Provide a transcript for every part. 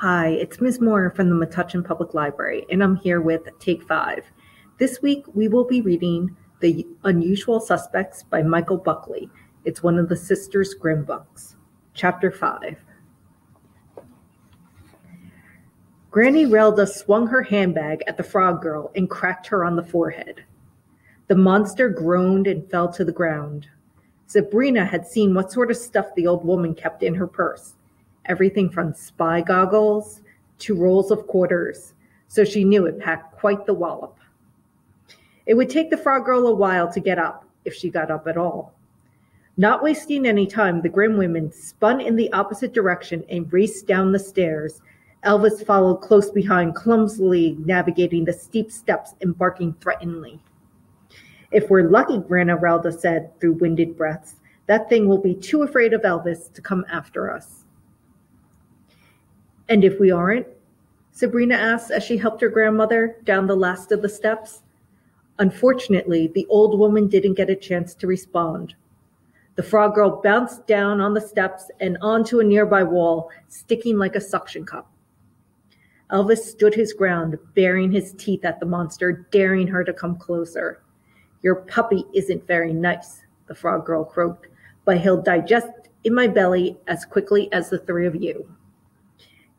Hi, it's Ms. Moore from the Metuchen Public Library, and I'm here with Take Five. This week we will be reading The Unusual Suspects by Michael Buckley. It's one of the Sisters Grimm books. Chapter 5 Granny Relda swung her handbag at the frog girl and cracked her on the forehead. The monster groaned and fell to the ground. Sabrina had seen what sort of stuff the old woman kept in her purse everything from spy goggles to rolls of quarters, so she knew it packed quite the wallop. It would take the frog girl a while to get up, if she got up at all. Not wasting any time, the Grimm women spun in the opposite direction and raced down the stairs. Elvis followed close behind, clumsily navigating the steep steps and barking threateningly. If we're lucky, Grandma Relda said through winded breaths, that thing will be too afraid of Elvis to come after us. And if we aren't? Sabrina asked as she helped her grandmother down the last of the steps. Unfortunately, the old woman didn't get a chance to respond. The frog girl bounced down on the steps and onto a nearby wall, sticking like a suction cup. Elvis stood his ground, baring his teeth at the monster, daring her to come closer. Your puppy isn't very nice, the frog girl croaked, but he'll digest in my belly as quickly as the three of you.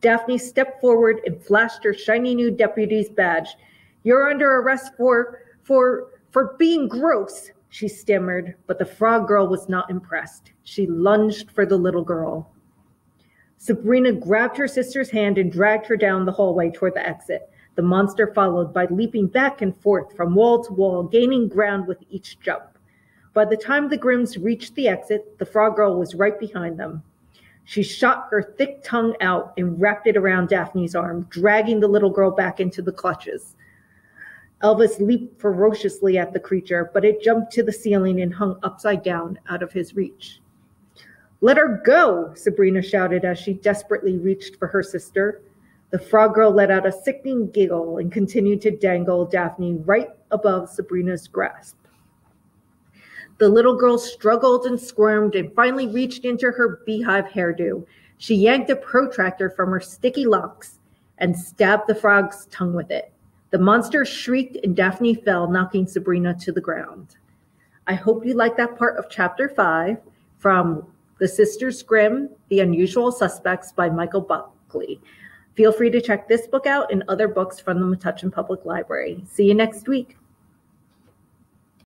Daphne stepped forward and flashed her shiny new deputy's badge. You're under arrest for for for being gross, she stammered, but the frog girl was not impressed. She lunged for the little girl. Sabrina grabbed her sister's hand and dragged her down the hallway toward the exit. The monster followed by leaping back and forth from wall to wall, gaining ground with each jump. By the time the Grimms reached the exit, the frog girl was right behind them. She shot her thick tongue out and wrapped it around Daphne's arm, dragging the little girl back into the clutches. Elvis leaped ferociously at the creature, but it jumped to the ceiling and hung upside down out of his reach. Let her go, Sabrina shouted as she desperately reached for her sister. The frog girl let out a sickening giggle and continued to dangle Daphne right above Sabrina's grasp. The little girl struggled and squirmed and finally reached into her beehive hairdo. She yanked a protractor from her sticky locks and stabbed the frog's tongue with it. The monster shrieked and Daphne fell, knocking Sabrina to the ground. I hope you like that part of chapter five from The Sisters Grimm, The Unusual Suspects by Michael Buckley. Feel free to check this book out and other books from the Metuchen Public Library. See you next week.